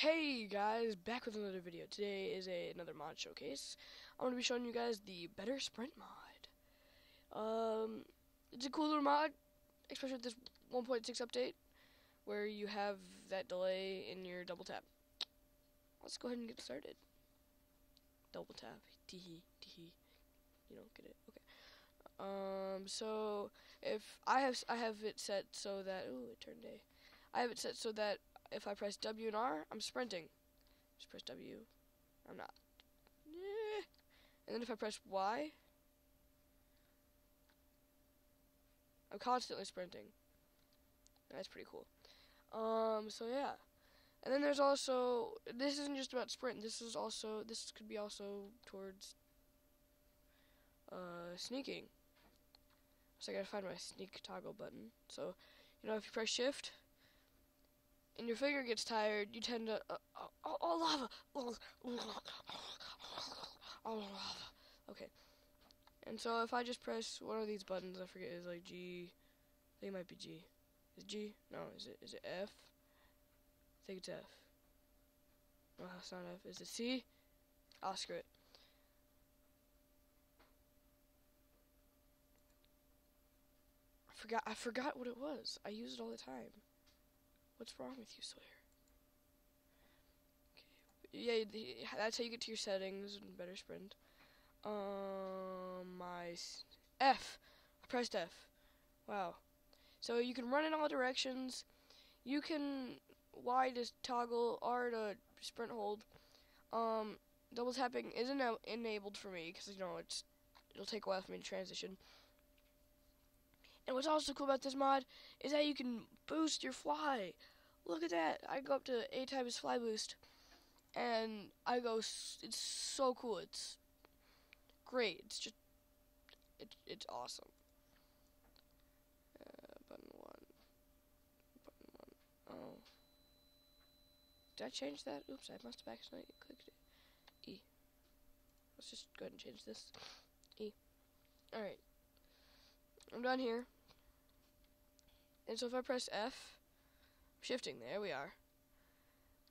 Hey guys, back with another video. Today is a another mod showcase. I'm going to be showing you guys the Better Sprint mod. Um, it's a cool little mod, especially with this 1.6 update, where you have that delay in your double tap. Let's go ahead and get started. Double tap, tee tee. You don't get it, okay. Um, so if I have I have it set so that ooh, it turned a. I have it set so that if I press W and R, I'm sprinting. Just press W. I'm not. And then if I press Y, I'm constantly sprinting. That's pretty cool. Um, so yeah. And then there's also this isn't just about sprint. This is also this could be also towards uh, sneaking. So I gotta find my sneak toggle button. So, you know, if you press shift, and your finger gets tired, you tend to uh, oh, oh, oh lava, oh, lava. Okay, and so if I just press one of these buttons, I forget it's like G. I think it might be G. Is G? No, is it is it F? I think it's F. No, it's not F. Is it C? I'll screw it. I forgot. I forgot what it was. I use it all the time. What's wrong with you, Sawyer? Okay. Yeah, that's how you get to your settings and better sprint. Um, my F. I pressed F. Wow. So you can run in all directions. You can Y to toggle, R to sprint hold. Um, double tapping isn't enabled for me because you know it's it'll take a while for me to transition. And what's also cool about this mod is that you can boost your fly. Look at that. I go up to 8 times fly boost. And I go, it's so cool. It's great. It's just, it, it's awesome. Uh, button 1. Button 1. Oh. Did I change that? Oops, I must have accidentally clicked it. E. Let's just go ahead and change this. E. Alright. I'm done here. And so if I press F, I'm shifting. There we are.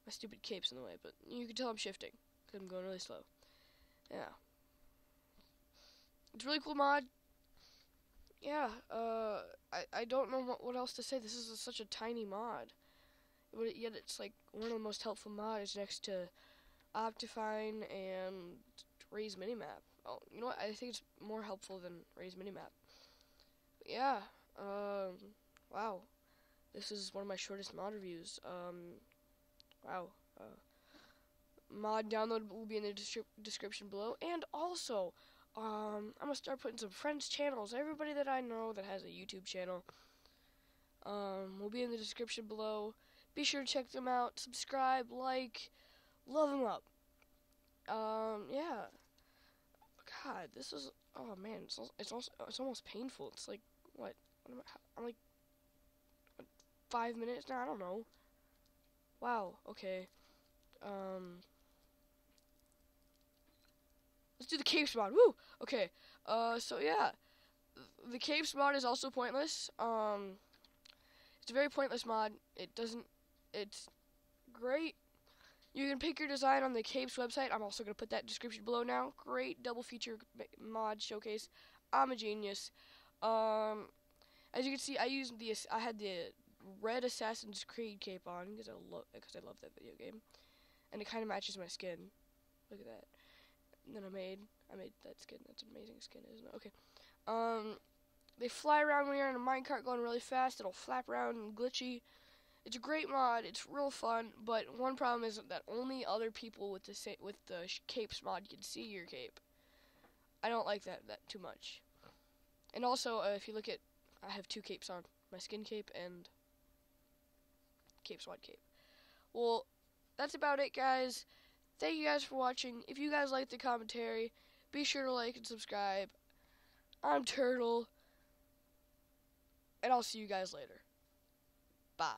My stupid cape's in the way, but you can tell I'm shifting because I'm going really slow. Yeah. It's really cool mod. Yeah, uh, I, I don't know what, what else to say. This is a, such a tiny mod. But yet it's like one of the most helpful mods next to Optifine and Rei's Minimap. Oh, you know what? I think it's more helpful than Rei's Minimap. But yeah, um, Wow, this is one of my shortest mod reviews. Um, wow. Uh, mod download will be in the descri description below, and also, um, I'm gonna start putting some friends' channels. Everybody that I know that has a YouTube channel, um, will be in the description below. Be sure to check them out. Subscribe, like, love them up. Um, yeah. God, this is. Oh man, it's it's also it's almost painful. It's like what? I'm like five minutes now. I don't know. Wow. Okay. Um. Let's do the capes mod. Woo. Okay. Uh. So yeah, the capes mod is also pointless. Um. It's a very pointless mod. It doesn't. It's great. You can pick your design on the Capes website. I'm also going to put that description below now. Great double feature mod showcase. I'm a genius. Um, as you can see, I used the I had the red Assassin's Creed cape on because I love because I love that video game, and it kind of matches my skin. Look at that. And then I made I made that skin. That's amazing skin, isn't it? Okay. Um, they fly around when you're in a minecart going really fast. It'll flap around and glitchy. It's a great mod. It's real fun, but one problem is that only other people with the with the capes mod can see your cape. I don't like that that too much. And also, uh, if you look at, I have two capes on my skin cape and Cape SWAT Cape. Well, that's about it, guys. Thank you guys for watching. If you guys like the commentary, be sure to like and subscribe. I'm Turtle, and I'll see you guys later. Bye.